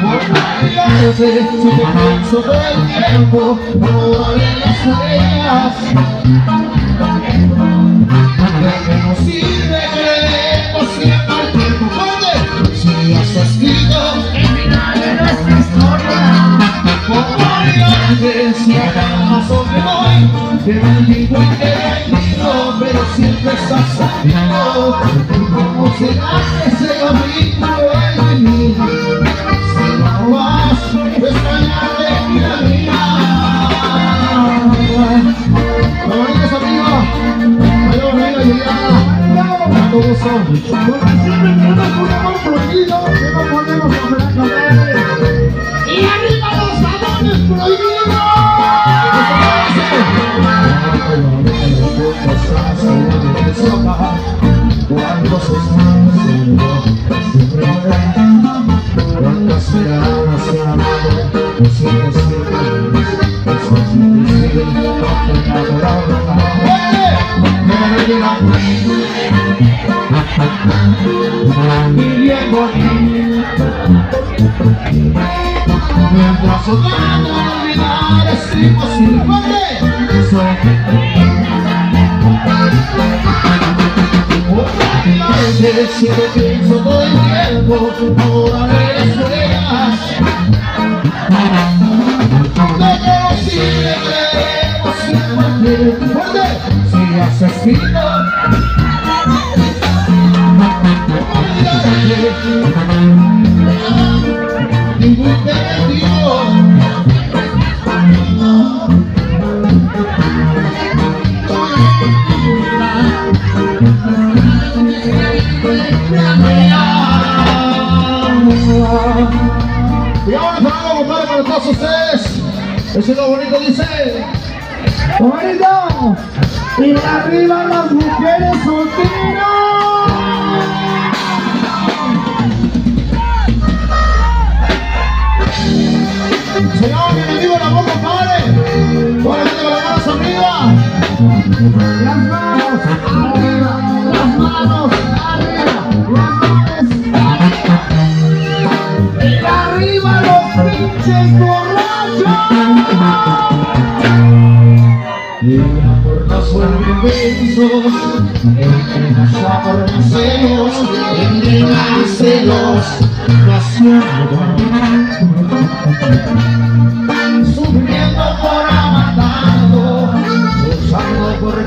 Como si te pienso todo el tiempo Como en las estrellas De que no sirve creemos siempre al tiempo ¡Fuerte! Si has escrito El final de nuestra historia como antes Si acá sobre hoy Que maldigo y que bendigo Pero siempre estás amigo Como será ese capítulo Porque siempre tenemos un amor prohibido que no podemos volver a. Y arriba los salones prohibidos Mientras soñando olvidar es imposible pienso todo el tiempo Ahora si Y ahora para compadre para todos ustedes. Ese lo bonito dice. ¡Bonito! Y arriba las mujeres solteras. Señor, bienvenido a la voz, compadre. Con la gente con las manos arriba. Las manos arriba, las manos arriba, Y arriba los pinches borrachos. El amor nos vuelve inmensos. Entre las aborrecemos. Entre más celos. Sufriendo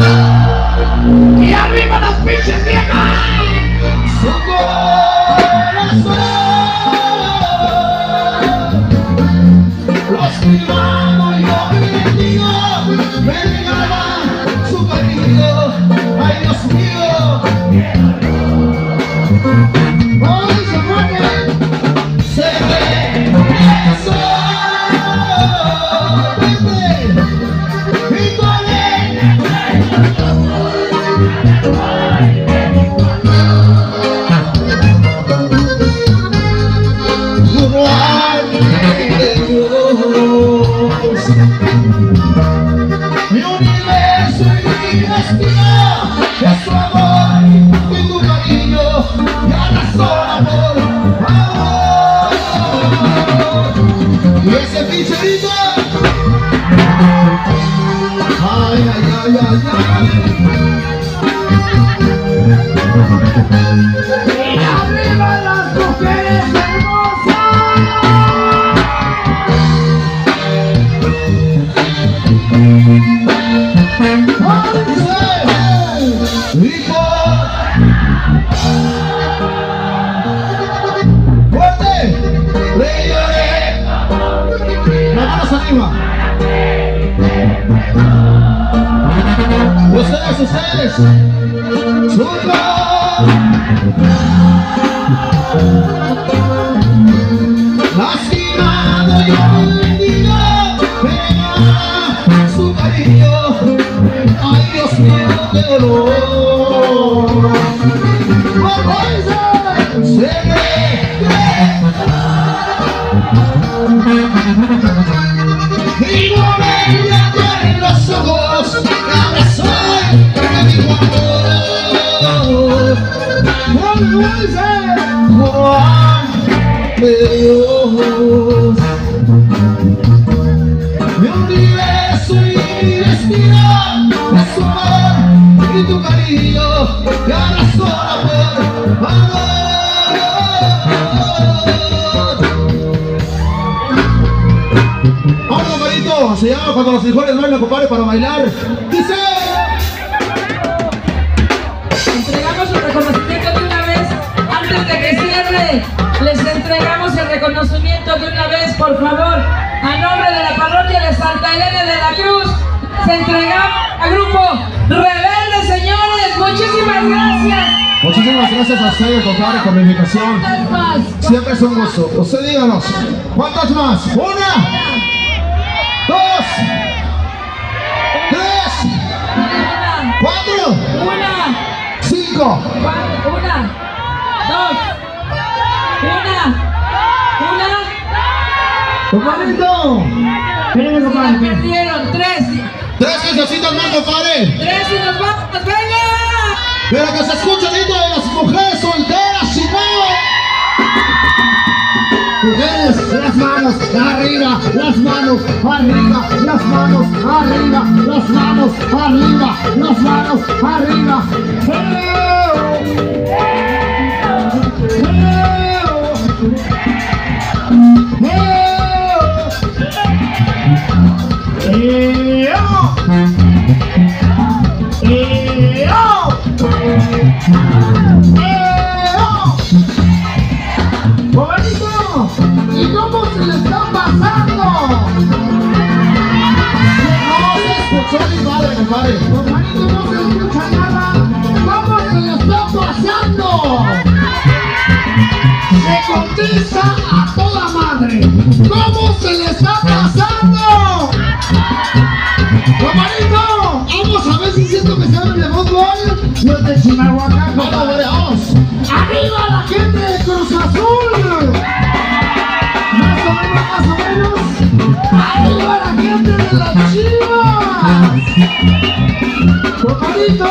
a juro a universo y mi destino su amor y amor. Y ese. Ay, ay, ay, ay, ay. ¡Ustedes, cuando los frijoles bailan, compadre, para bailar. Dice. Entregamos el reconocimiento de una vez, antes de que cierre, les entregamos el reconocimiento de una vez, por favor, a nombre de la parroquia de Santa Elena de la Cruz, se entregamos al grupo Rebelde, señores, muchísimas gracias. Muchísimas gracias a ustedes, compadre, por la invitación. Siempre es un gusto. Usted díganos, ¿cuántas más? Una, dos, tres, cuatro, una, cinco. una, dos, una, una. ¡Compadrito! Espérenme, compadre. perdieron, tres, Tres necesitas más, compadre. tres y nos vamos, venga. Pero que se escuche lindo de las mujeres solteras, Las manos arriba, las manos arriba, las manos arriba, las manos arriba, las manos arriba. ¡Bonito! A toda madre. ¿Cómo se le está pasando? Compadrito, vamos a ver si siento que saben de fútbol. Los de Chimalhuacán, Vamos, compadre. ¡Arriba la gente de Cruz Azul! Más o menos, más o menos. ¡Arriba la gente de las Chivas! Compadrito,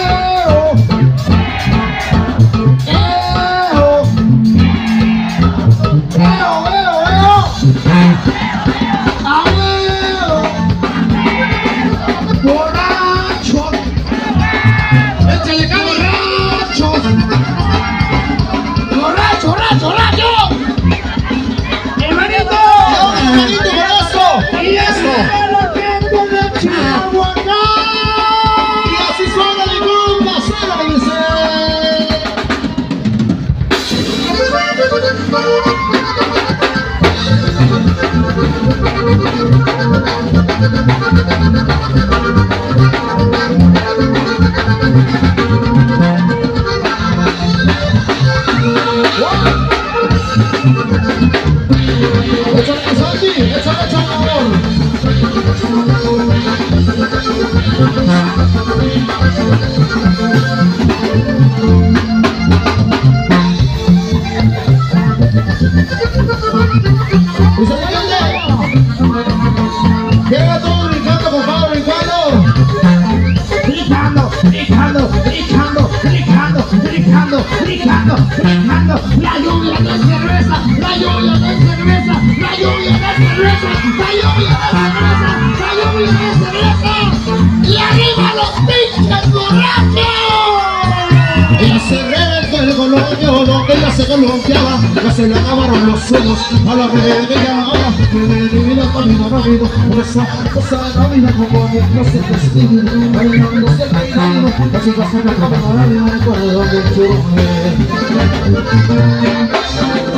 la lluvia de cerveza, la lluvia de cerveza. Y arriba los pinches borrachos. Ella se reventó el coloquio donde ella se columpiaba Ya se le acabaron los sueños a la que ahora vida camino rápido Por esa cosa de la vida como no se castigue Bailándose el peinado La chica se me acaba la vida Recuerdo donde yo Y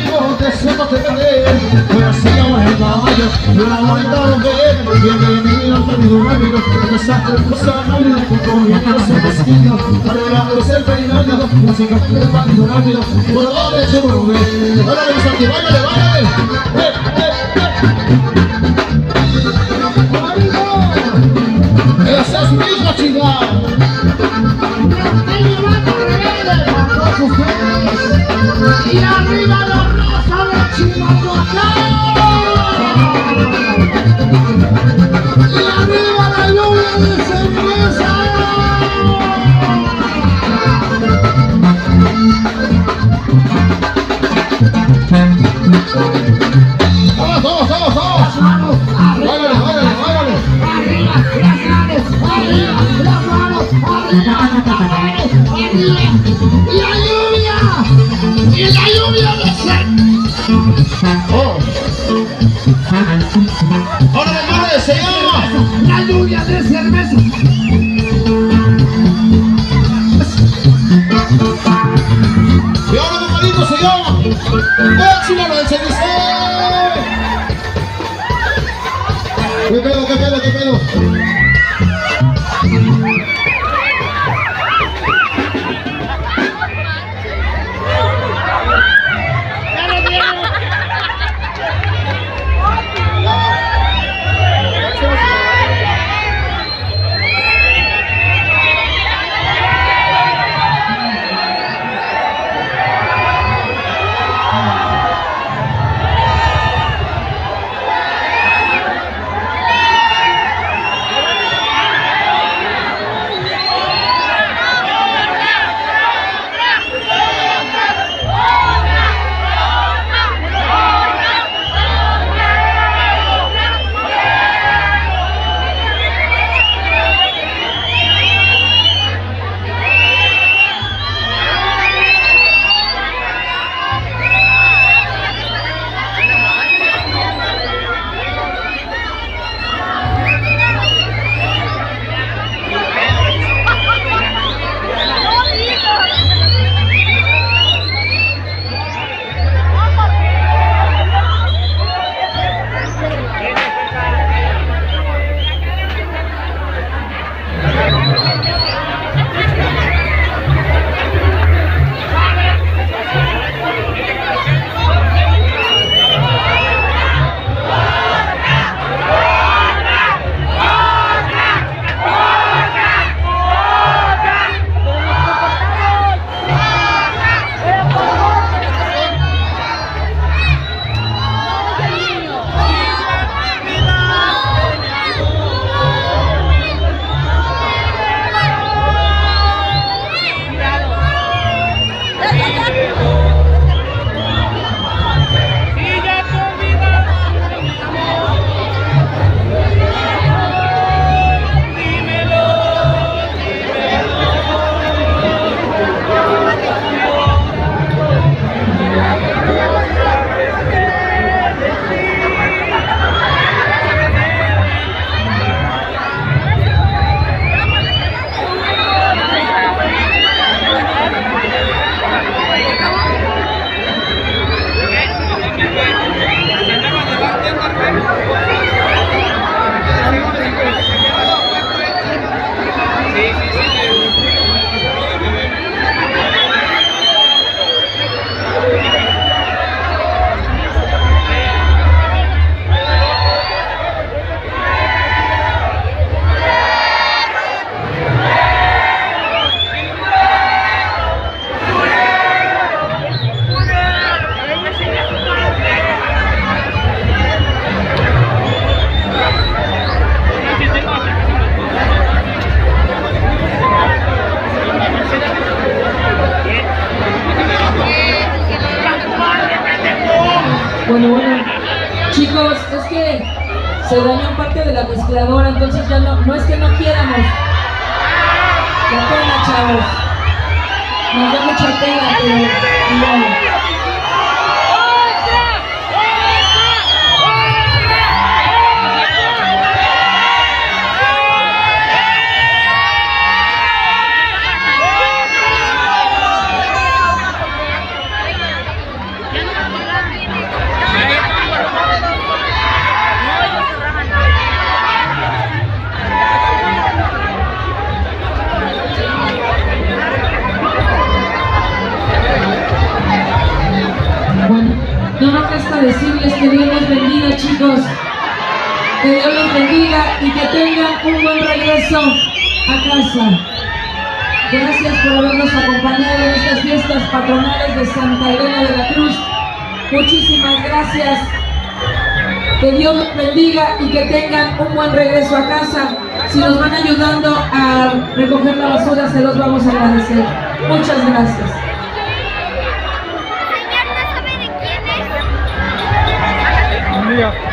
ser mi amigo, te siento te perder. Pero el caballo, yo la a ver. Bienvenido al amigo rápido, que. Arreglándose el chica del partido rápido. Por donde yo me voy. Ahora vamos a activar, vale, vale. Eh, eh, eh. Y arriba la marido se llama. Échale la. ¿Qué pedo, qué pedo, qué pedo? Se dañó parte de la mezcladora, entonces ya no, no es que no quieramos. La pena, chavos. Nos da mucha pena, pero. Patronales de Santa Elena de la Cruz. Muchísimas gracias. Que Dios los bendiga y que tengan un buen regreso a casa. Si nos van ayudando a recoger la basura, se los vamos a agradecer. Muchas gracias. Señor, ¿no sabe de quién es?